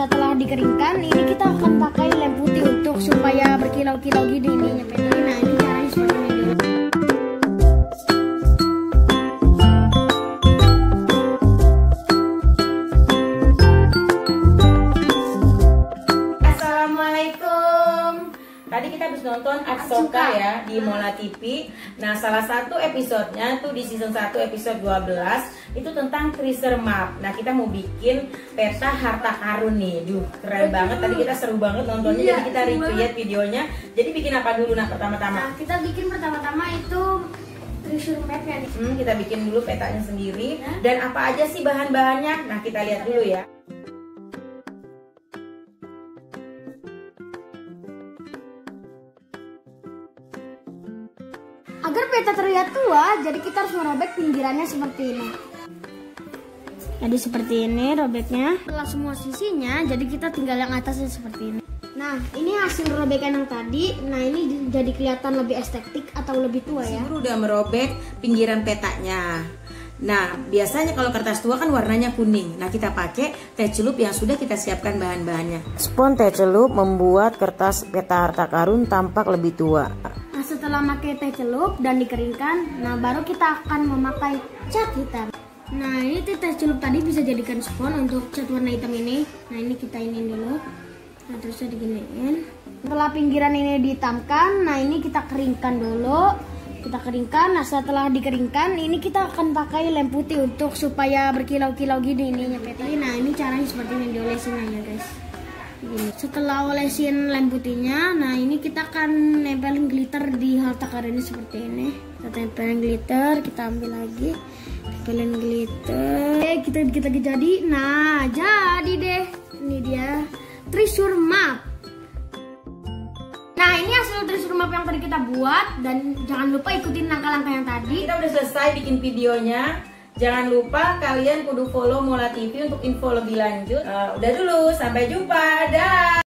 Setelah dikeringkan, ini kita akan pakai lem putih untuk supaya berkilau-kilau gini ininya petanya. Nah, ini caranya seperti ini. Assalamualaikum. Tadi kita habis nonton Atsoka ya di Mola TV. Nah, salah satu episodenya tuh di season 1 episode 12 itu tentang tracer map. Nah, kita mau bikin peta harta karun nih. Duh, keren banget. Tadi kita seru banget nontonnya. Iya, Jadi kita recreate videonya. Jadi bikin apa dulu nah Nah, pertama-tama? kita bikin pertama-tama itu treasure map ya nih. Hmm, kita bikin dulu petanya sendiri dan apa aja sih bahan-bahannya? Nah, kita lihat dulu ya. Agar peta terlihat tua, jadi kita harus merobek pinggirannya seperti ini. Jadi seperti ini robeknya. Setelah semua sisinya, jadi kita tinggal yang atasnya seperti ini. Nah, ini hasil robekan yang tadi. Nah, ini jadi kelihatan lebih estetik atau lebih tua ya. guru udah merobek pinggiran petanya. Nah, biasanya kalau kertas tua kan warnanya kuning. Nah, kita pakai teh celup yang sudah kita siapkan bahan-bahannya. Spon teh celup membuat kertas peta harta karun tampak lebih tua. Setelah pakai teh celup dan dikeringkan, nah baru kita akan memakai cat hitam. Nah, ini teh teh celup tadi bisa jadikan spon untuk cat warna hitam ini. Nah, ini kita ini dulu. Nah, terusnya diginiin. Setelah pinggiran ini dihitamkan, nah ini kita keringkan dulu. Kita keringkan. Nah, setelah dikeringkan, ini kita akan pakai lem putih untuk supaya berkilau-kilau gini ininya. Nah, ini caranya seperti ini diolesin aja, guys. Setelah olesin lem putihnya, nah ini kita akan nempelin glitter di harta karunnya seperti ini. Kita tempelin glitter, kita ambil lagi, tempelin glitter. Eh, kita kita jadi, nah jadi deh. Ini dia treasure map. Nah ini hasil treasure map yang tadi kita buat dan jangan lupa ikutin langkah-langkah yang tadi. Kita udah selesai bikin videonya. Jangan lupa kalian kudu follow Mola TV untuk info lebih lanjut. Eh, udah dulu, sampai jumpa. Dah.